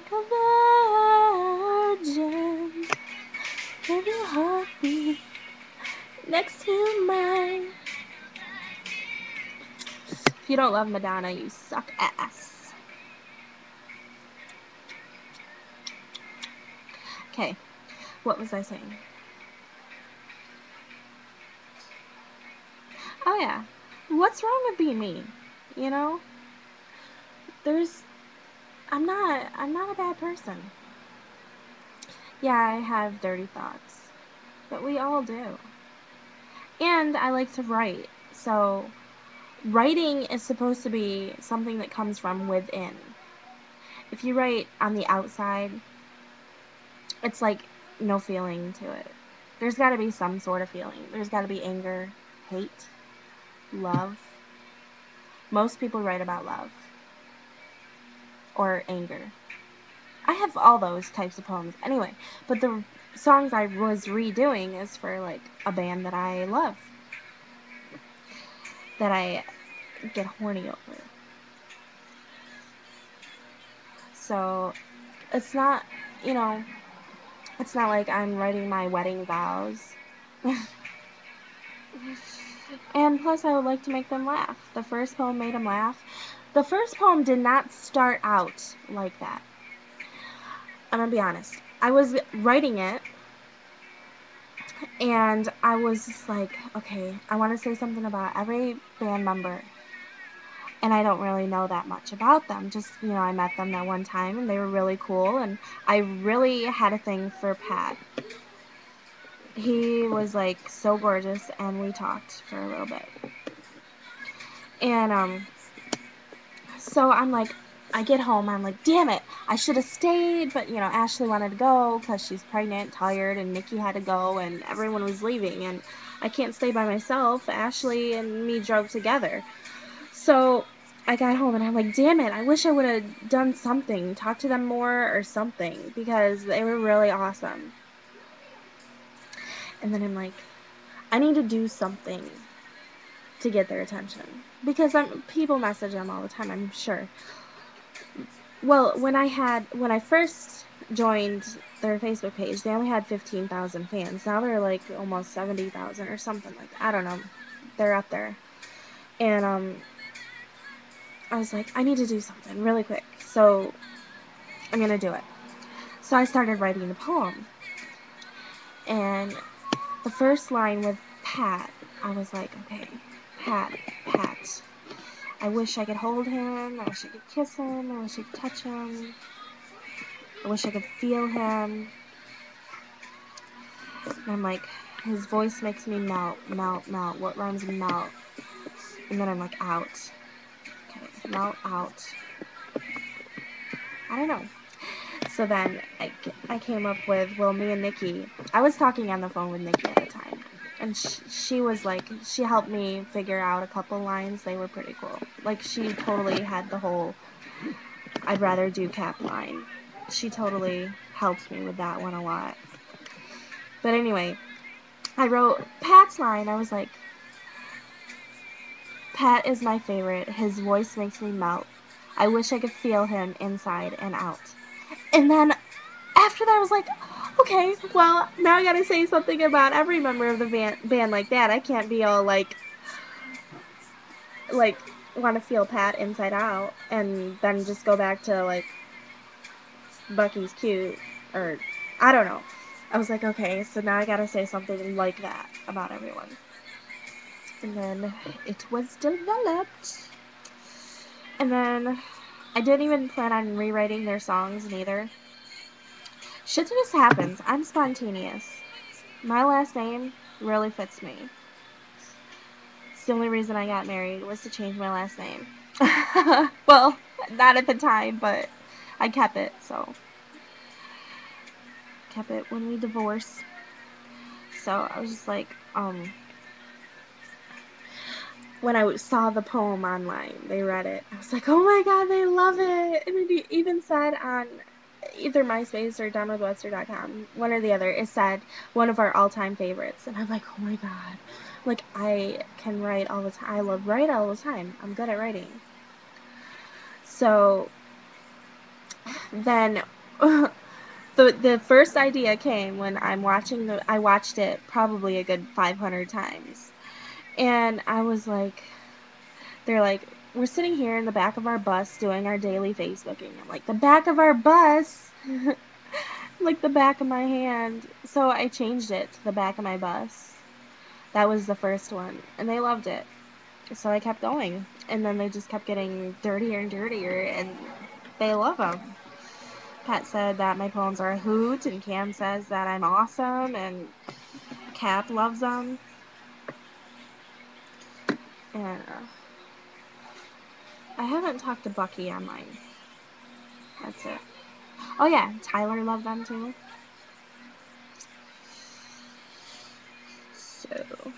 like a virgin. With your heartbeat next to mine. If you don't love Madonna, you suck ass. Okay, what was I saying? Oh yeah, what's wrong with being me? You know, there's, I'm not, I'm not a bad person. Yeah, I have dirty thoughts, but we all do. And I like to write, so writing is supposed to be something that comes from within. If you write on the outside, it's like no feeling to it. There's got to be some sort of feeling. There's got to be anger, hate, love. Most people write about love or anger. I have all those types of poems anyway, but the songs I was redoing is for like a band that I love. That I get horny over. So it's not, you know, it's not like I'm writing my wedding vows. and plus, I would like to make them laugh. The first poem made them laugh. The first poem did not start out like that. I'm gonna be honest. I was writing it and I was just like, okay, I want to say something about every band member. And I don't really know that much about them. Just, you know, I met them that one time and they were really cool. And I really had a thing for Pat. He was like so gorgeous and we talked for a little bit. And, um, so I'm like, I get home, I'm like, damn it, I should have stayed, but you know, Ashley wanted to go because she's pregnant, tired, and Nikki had to go, and everyone was leaving, and I can't stay by myself. Ashley and me drove together. So I got home and I'm like, damn it, I wish I would have done something, talked to them more or something, because they were really awesome. And then I'm like, I need to do something to get their attention. Because I'm, people message them all the time, I'm sure. Well, when I had when I first joined their Facebook page, they only had 15,000 fans. Now they're like almost 70,000 or something like that. I don't know. They're up there. And um I was like, I need to do something really quick. So I'm going to do it. So I started writing the poem. And the first line with Pat, I was like, okay, Pat, Pat. I wish I could hold him. I wish I could kiss him. I wish I could touch him. I wish I could feel him. And I'm like, his voice makes me melt, melt, melt. What rhymes with melt? And then I'm like, out. Okay, melt, out. I don't know. So then I, I came up with, well, me and Nikki, I was talking on the phone with Nikki and she, she was like she helped me figure out a couple lines. They were pretty cool. Like she totally had the whole i'd rather do cap line. She totally helped me with that one a lot. But anyway i wrote pat's line. I was like pat is my favorite. His voice makes me melt. I wish i could feel him inside and out. And then after that i was like okay, well, now I gotta say something about every member of the band, band like that. I can't be all like, like, want to feel Pat inside out and then just go back to like, Bucky's cute, or I don't know. I was like, okay, so now I gotta say something like that about everyone. And then it was developed. And then I didn't even plan on rewriting their songs neither. Shit just happens. I'm spontaneous. My last name really fits me. It's the only reason I got married was to change my last name. well, not at the time, but I kept it, so. Kept it when we divorced. So I was just like, um, when I saw the poem online, they read it. I was like, oh my god, they love it. And it even said on either MySpace or downwithwebster.com, one or the other, it said one of our all-time favorites. And I'm like, oh my god. Like, I can write all the time. I love write all the time. I'm good at writing. So, then the the first idea came when I'm watching the I watched it probably a good 500 times. And I was like they're like, "We're sitting here in the back of our bus doing our daily Facebooking." I'm like, "The back of our bus?" like the back of my hand. So I changed it to the back of my bus. That was the first one, and they loved it. So I kept going, and then they just kept getting dirtier and dirtier, and they love them. Pat said that my poems are a hoot, and Cam says that I'm awesome, and Cap loves them. And I haven't talked to Bucky on mine. That's it. Oh yeah, Tyler loved them too. So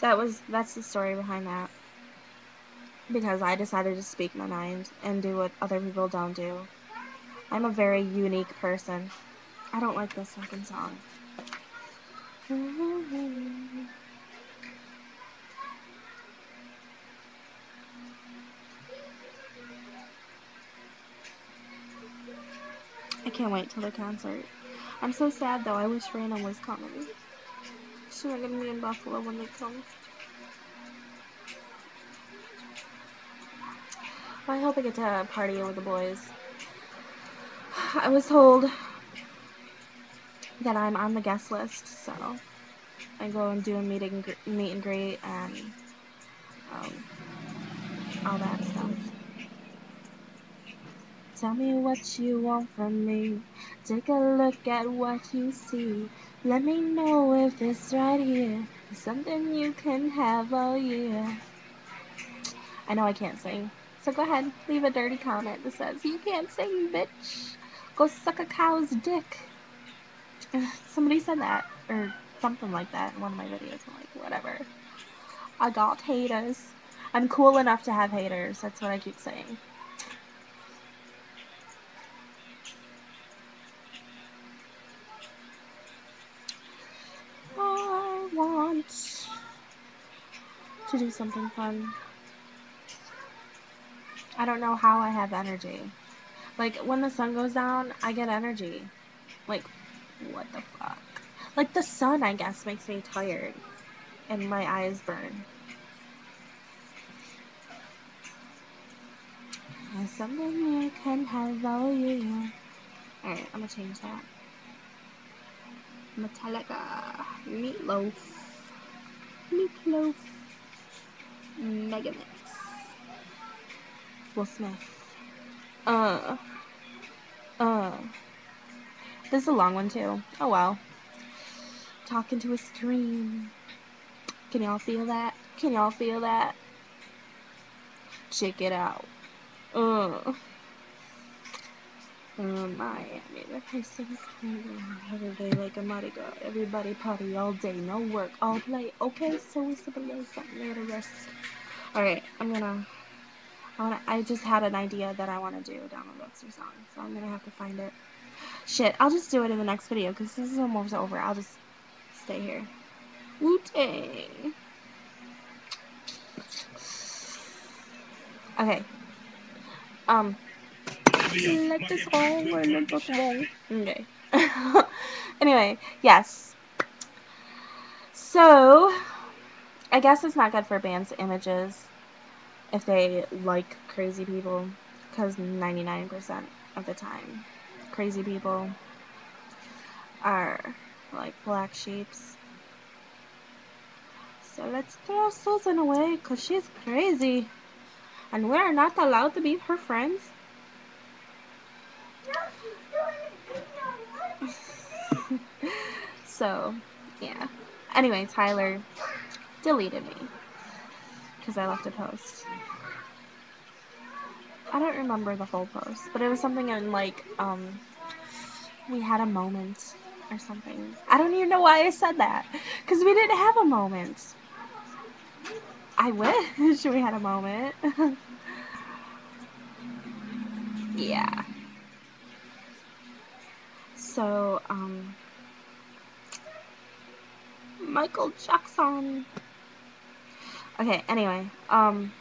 that was that's the story behind that. Because I decided to speak my mind and do what other people don't do. I'm a very unique person. I don't like this fucking song. I can't wait till the concert. I'm so sad though. I wish Random was coming. She's not gonna be in Buffalo when they come. I hope I get to party with the boys. I was told that I'm on the guest list, so I go and do a meet and, meet and greet and um, all that. Tell me what you want from me. Take a look at what you see. Let me know if it's right here. Something you can have all year. I know I can't sing. So go ahead, leave a dirty comment that says, You can't sing, bitch. Go suck a cow's dick. Somebody said that, or something like that in one of my videos. I'm like, whatever. I got haters. I'm cool enough to have haters. That's what I keep saying. I want to do something fun. I don't know how I have energy. Like, when the sun goes down, I get energy. Like, what the fuck? Like, the sun, I guess, makes me tired. And my eyes burn. Something you can have you. Alright, I'm gonna change that. Metallica. Meatloaf. Meatloaf. Megamix. Will Smith. Uh. Uh. This is a long one too. Oh well. Talking to a stream. Can y'all feel that? Can y'all feel that? Check it out. Uh. Um, Miami, the place of every day like a Mardi Gras. Everybody party all day, no work, all play. Okay, so we still something there to rest. Alright, I'm gonna I wanna I just had an idea that I wanna do down the Boxer song, so I'm gonna have to find it. Shit, I'll just do it in the next video because this is almost over. I'll just stay here. Wu Tang. Okay. Um let this song let this song. Okay. anyway, yes. So I guess it's not good for bands' images if they like crazy people because 99% of the time crazy people are like black sheeps so let's throw Susan away because she's crazy and we're not allowed to be her friends so yeah anyway Tyler deleted me because I left a post I don't remember the whole post, but it was something in like, um, we had a moment or something. I don't even know why I said that, because we didn't have a moment. I wish we had a moment. yeah. So, um, Michael Jackson. Okay, anyway, um,